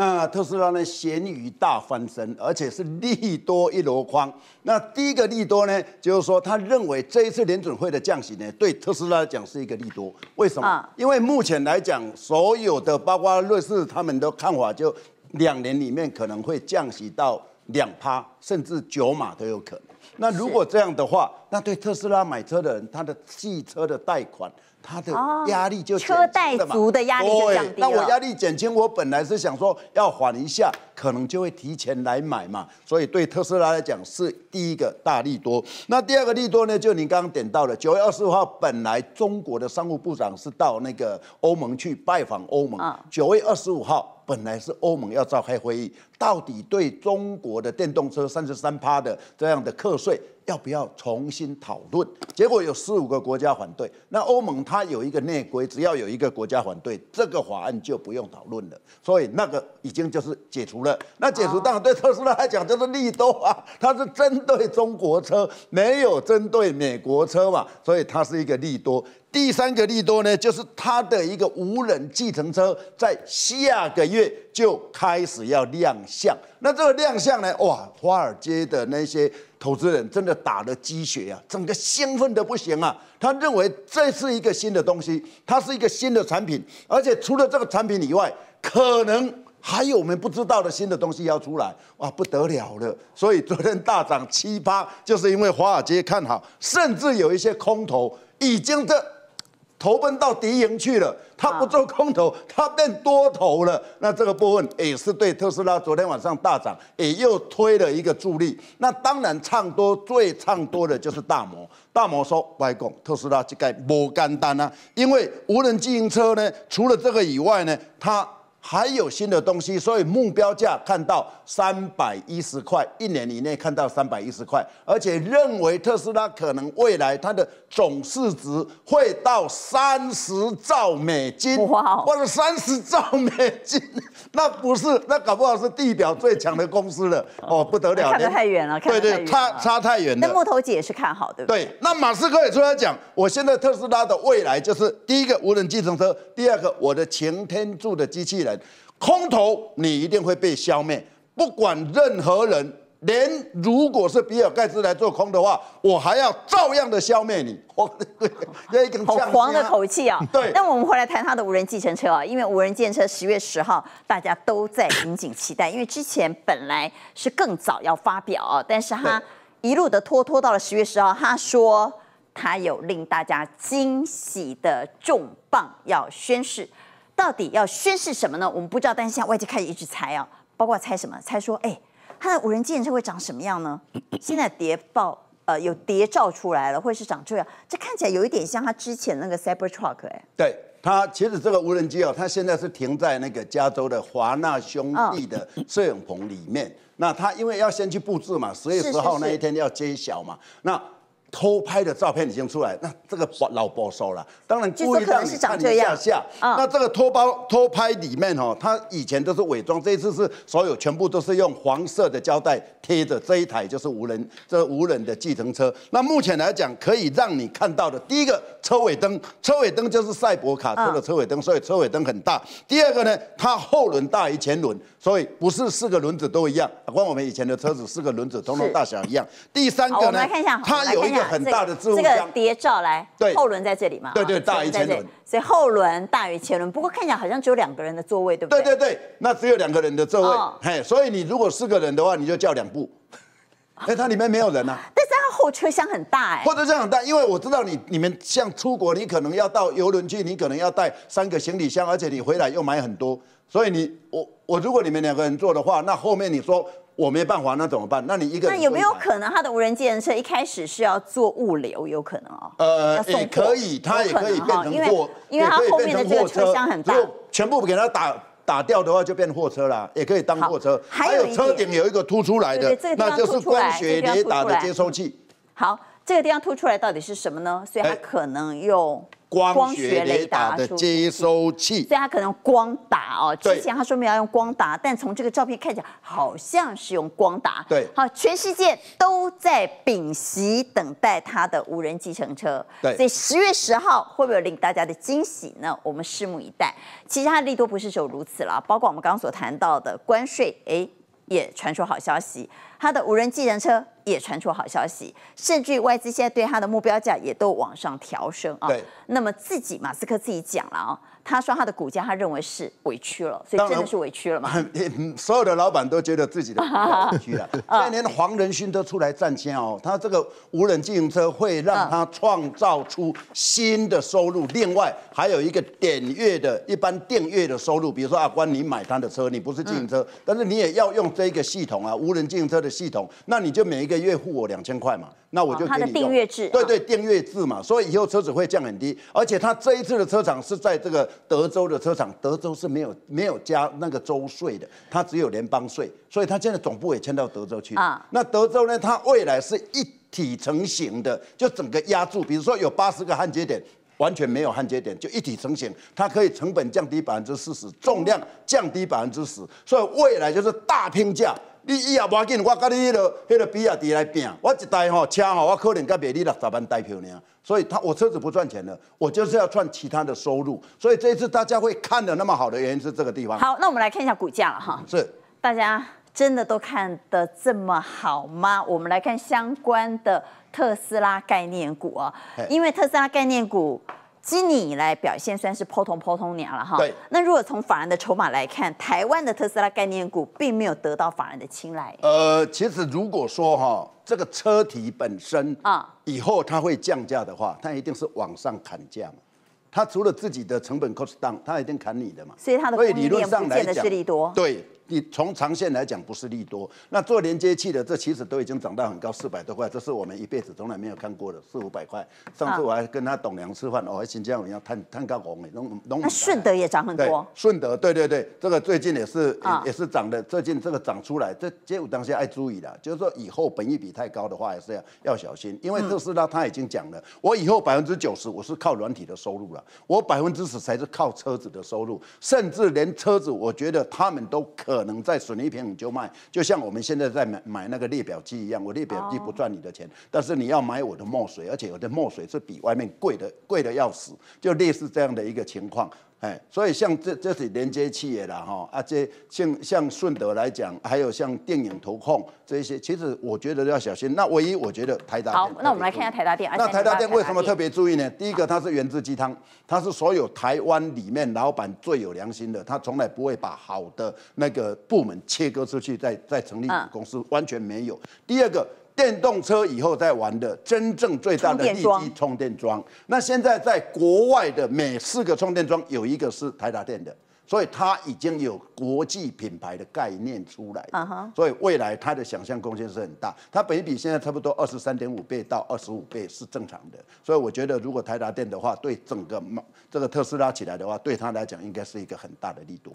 那特斯拉呢，咸鱼大翻身，而且是利多一箩筐。那第一个利多呢，就是说他认为这一次联准会的降息呢，对特斯拉来讲是一个利多。为什么？因为目前来讲，所有的包括瑞士他们的看法，就两年里面可能会降息到两趴，甚至九码都有可能。那如果这样的话，那对特斯拉买车的人，他的汽车的贷款。他的压力就车贷族的压力就降低了。那我压力减轻，我本来是想说要缓一下，可能就会提前来买嘛。所以对特斯拉来讲是第一个大利多。那第二个利多呢，就您刚刚点到了，九月二十五号本来中国的商务部长是到那个欧盟去拜访欧盟。九月二十五号本来是欧盟要召开会议，到底对中国的电动车三十三趴的这样的课税。要不要重新讨论？结果有十五个国家反对。那欧盟它有一个内规，只要有一个国家反对，这个法案就不用讨论了。所以那个已经就是解除了。那解除当然对特斯拉来讲就是利多啊，它是针对中国车，没有针对美国车嘛，所以它是一个利多。第三个利多呢，就是它的一个无人计程车在下个月就开始要亮相。那这个亮相呢，哇，华尔街的那些投资人真的打了鸡血啊，整个兴奋的不行啊。他认为这是一个新的东西，它是一个新的产品，而且除了这个产品以外，可能还有我们不知道的新的东西要出来，哇，不得了了。所以昨天大涨七八，就是因为华尔街看好，甚至有一些空头已经这。投奔到敌营去了，他不做空头，他变多头了。那这个部分也是对特斯拉昨天晚上大涨，也又推了一个助力。那当然唱多最唱多的就是大摩，大摩说外公特斯拉这个不干单啊，因为无人机行车呢，除了这个以外呢，它。还有新的东西，所以目标价看到三百一十块，一年以内看到三百一十块，而且认为特斯拉可能未来它的总市值会到三十兆美金，哇，或者三十兆美金，那不是，那搞不好是地表最强的公司了，哦，不得了，看得太远了，对对，差差太远了。那木头姐也是看好，对不对？对，那马斯克也出来讲，我现在特斯拉的未来就是第一个无人计程车，第二个我的擎天柱的机器人。空头你一定会被消灭，不管任何人，连如果是比尔盖茨来做空的话，我还要照样的消灭你。好黄的口气啊！对。那我们回来谈他的无人计程车啊，因为无人计程车十月十号大家都在引颈期待，因为之前本来是更早要发表啊，但是他一路的拖拖到了十月十号，他说他有令大家惊喜的重磅要宣誓。到底要宣示什么呢？我们不知道，但是现在外界开始一直猜啊，包括猜什么？猜说，哎，它的无人机车会长什么样呢？现在谍报呃有谍照出来了，会是长这样？这看起来有一点像它之前那个 Cybertruck 哎。对，它其实这个无人机哦，它现在是停在那个加州的华纳兄弟的 摄影棚里面。那它因为要先去布置嘛，十月十号那一天要揭晓嘛，那。偷拍的照片已经出来，那这个老保守了。当然故意让你看一下下。那这个偷包偷拍里面哦，他以前都是伪装，这一次是所有全部都是用黄色的胶带贴着。这一台就是无人这无人的计程车。那目前来讲，可以让你看到的第一个车尾灯，车尾灯就是赛博卡车的车尾灯，所以车尾灯很大。第二个呢，它后轮大于前轮，所以不是四个轮子都一样，跟我们以前的车子四个轮子通通大小一样。第三个呢，它有一个。很大的置物箱，这个谍照来，对，后轮在这里嘛，对对，大于前轮，所以后轮大于前轮。不过看起来好像只有两个人的座位，对不对？对对对，那只有两个人的座位，嘿，所以你如果四个人的话，你就叫两部，哎，它里面没有人啊。但是它后车厢很大，哎，后车厢很大，因为我知道你你们像出国，你可能要到游轮去，你可能要带三个行李箱，而且你回来又买很多，所以你我我如果你们两个人坐的话，那后面你说。我没办法，那怎么办？那你一个那有没有可能他的无人机人车一开始是要做物流？有可能哦。呃，也可以，它也可以变成货，因为它后面的这个车厢很大，全部给它打打掉的话，就变货车了，也可以当货车。还有车顶有一个凸出来的，那就是光学雷达的接收器。好，这个地方凸出来到底是什么呢？所以它哎可能用光学雷达的接收器所以它可能用光打哦。之前他说没有要用光打，但从这个照片看起来好像是用光打。对好，全世界都在屏息等待它的无人计程车。对所以十月十号会不会有令大家的惊喜呢？我们拭目以待。其实它的力度不是只有如此了，包括我们刚刚所谈到的关税，哎，也传出好消息。它的无人计程车也传出好消息，甚至于外资现在对他的目标价也都往上调升啊。对。那么自己马斯克自己讲了啊，他说他的股价他认为是委屈了，所以真的是委屈了嘛？所有的老板都觉得自己的委屈了，现在连黄仁勋都出来站签哦，他这个无人自行车会让他创造出新的收入，另外还有一个点阅的一般订阅的收入，比如说阿关你买他的车，你不是自行车，但是你也要用这个系统啊，无人自行车的系统，那你就每一个月付我两千块嘛，那我就哦它的订阅制啊对对，订阅制嘛，所以以后车子会降很低，而且他这一次的车厂是在这个德州的车厂，德州是没有没有加那个州税的，它只有联邦税，所以它现在总部也迁到德州去。啊那德州呢，它未来是一体成型的，就整个压住，比如说有八十个焊接点。完全没有焊接点，就一体成型，它可以成本降低百分之四十，重量降低百分之十，所以未来就是大拼价。你以后无要紧，我跟你迄、那个迄、那个比亚迪来拼，我一台吼车吼，我可能甲卖你六十万台票呢。所以他我车子不赚钱了，我就是要赚其他的收入。所以这一次大家会看的那么好的原因是这个地方。好，那我们来看一下股价了哈。是大家真的都看得这么好吗？我们来看相关的特斯拉概念股啊，因为特斯拉概念股。今年以来表现算是抛通抛通娘了哈。对。那如果从法人的筹码来看，台湾的特斯拉概念股并没有得到法人的青睐。呃，其实如果说哈、这个车体本身啊啊，以后它会降价的话，它一定是往上砍价嘛。它除了自己的成本 cost down，它一定砍你的嘛。所以它的所以理论上来讲对你从长线来讲不是利多。那做连接器的，这其实都已经涨到很高，四百多块，这是我们一辈子从来没有看过的，四五百块。上次我还跟他董梁吃饭，哦，新疆人要探探高红诶，弄弄。那顺德也涨很多，，顺德，对对对，这个最近也是、啊也也是涨的，最近这个涨出来，这街舞当下爱注意的，就是说以后本益比太高的话，也是要要小心，因为特斯拉他已经讲了，我以后百分之九十我是靠软体的收入了，我百分之十才是靠车子的收入，甚至连车子，我觉得他们都可能在损一瓶你就卖，就像我们现在在买买那个列表机一样，我列表机不赚你的钱，但是你要买我的墨水，而且我的墨水是比外面贵的贵的要死，就类似这样的一个情况。哎，所以像这这是连接企业啦哈，啊这像像顺德来讲，还有像电影投控这一些，其实我觉得要小心。那唯一我觉得台达电好，那我们来看一下台达电。那台达电为什么特别？别注意呢？第一个，它是原汁鸡汤，它是所有台湾里面老板最有良心的，他从来不会把好的那个部门切割出去，再再成立子公司，完全没有。第二个。电动车以后在玩的真正最大的利充电桩基充电桩，那现在在国外的每四个充电桩有一个是台达电的，所以它已经有国际品牌的概念出来所以未来它的想象空间是很大。它本益比现在差不多二十三点五倍到二十五倍是正常的，所以我觉得如果台达电的话，对整个这个特斯拉起来的话，对它来讲应该是一个很大的力度。